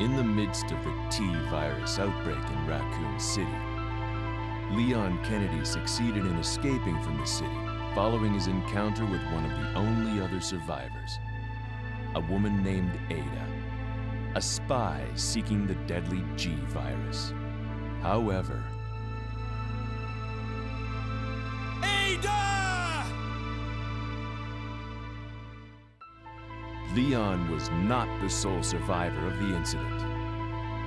In the midst of the T-virus outbreak in Raccoon City, Leon Kennedy succeeded in escaping from the city following his encounter with one of the only other survivors, a woman named Ada, a spy seeking the deadly G-virus. However, Ada! Leon was not the sole survivor of the incident.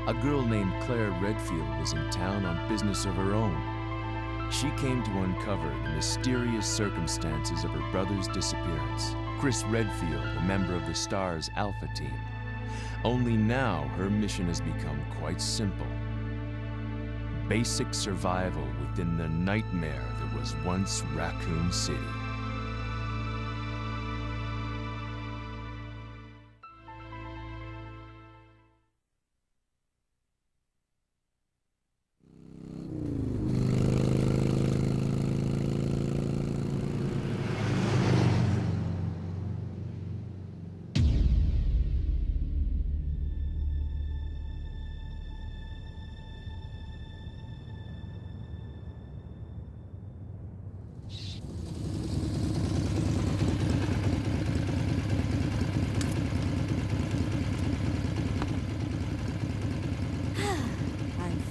A girl named Claire Redfield was in town on business of her own. She came to uncover the mysterious circumstances of her brother's disappearance. Chris Redfield, a member of the STARS Alpha team. Only now her mission has become quite simple. Basic survival within the nightmare that was once Raccoon City.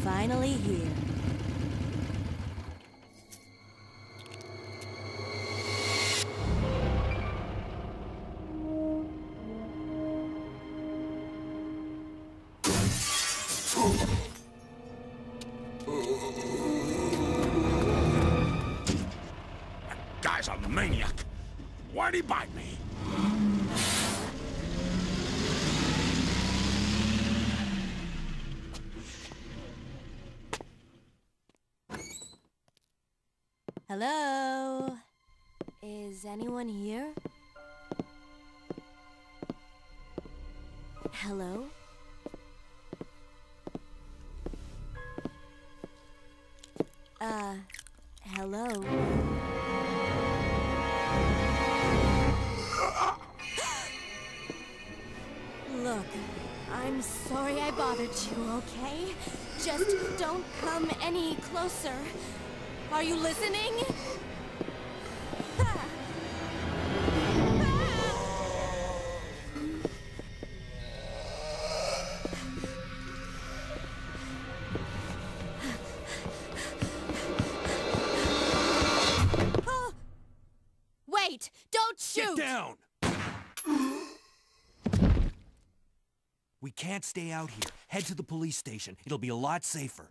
Finally here. Guy's a maniac. Why'd he bite me? Hello? Is anyone here? Hello? Uh, hello? Look, I'm sorry I bothered you, okay? Just don't come any closer. Are you listening? Wait! Don't shoot! Get down! We can't stay out here. Head to the police station. It'll be a lot safer.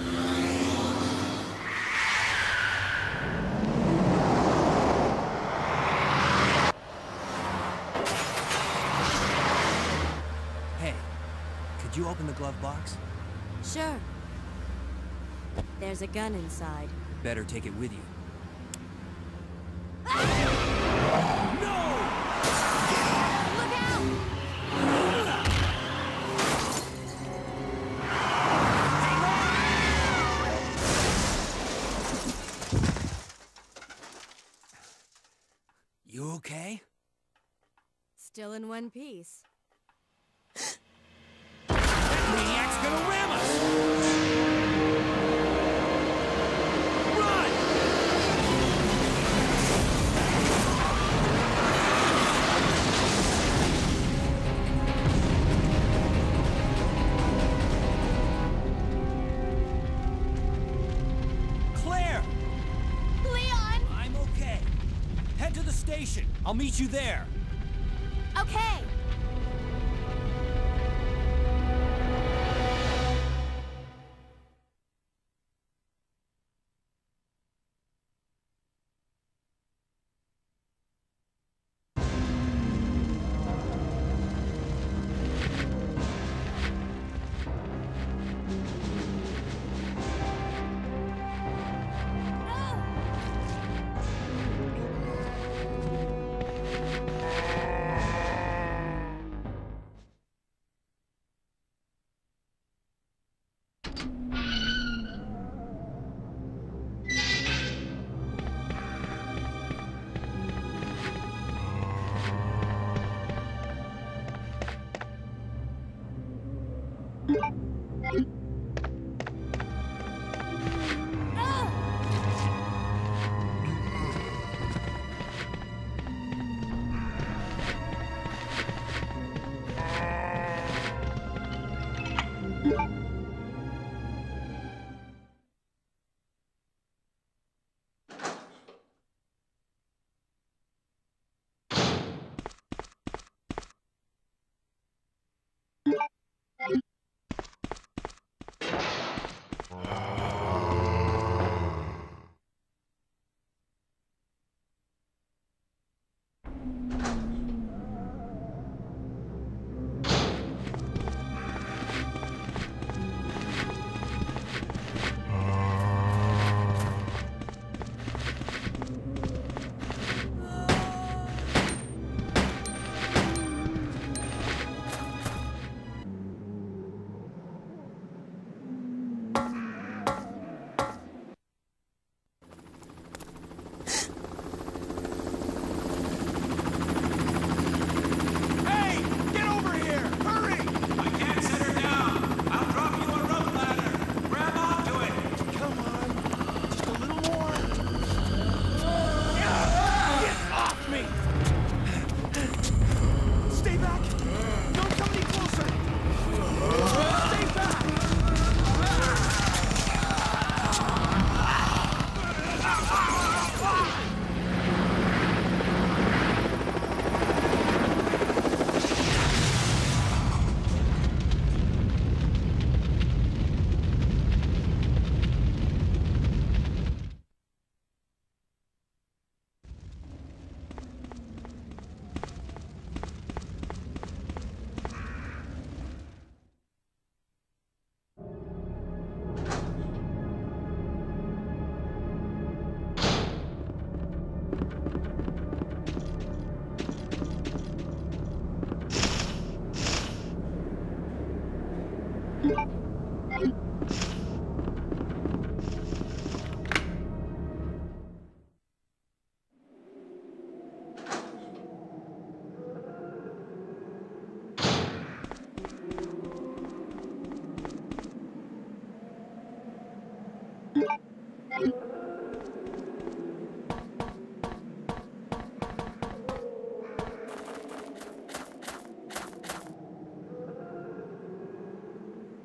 Open the glove box? Sure. There's a gun inside. Better take it with you. You okay? Still in one piece. I'll meet you there.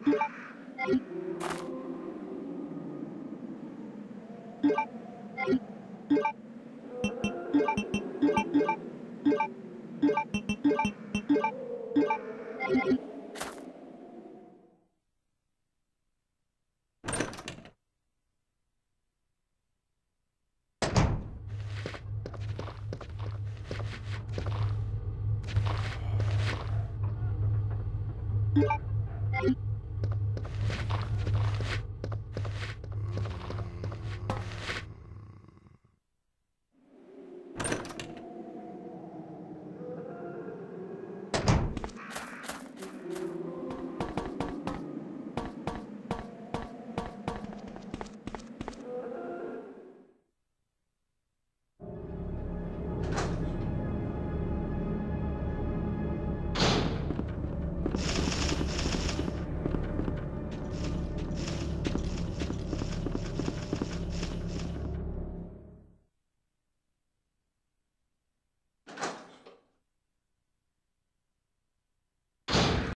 You